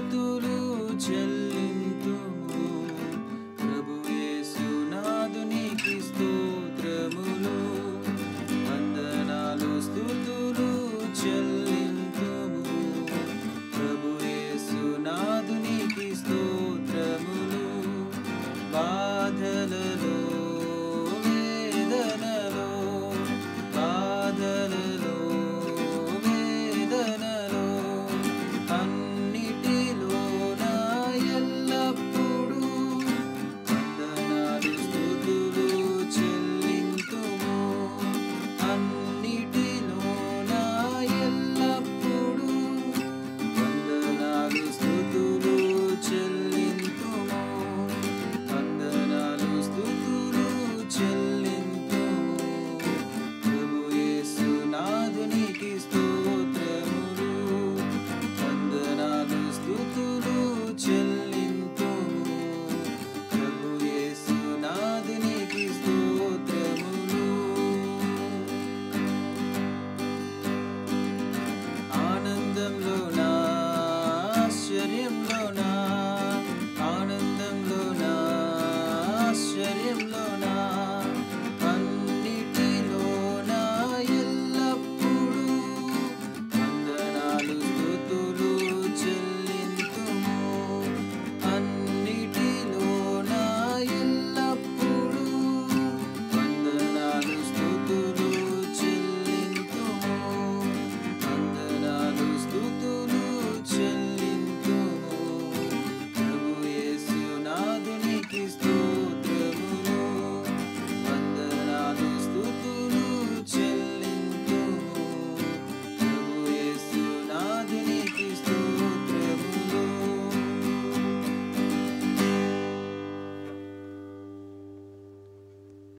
do do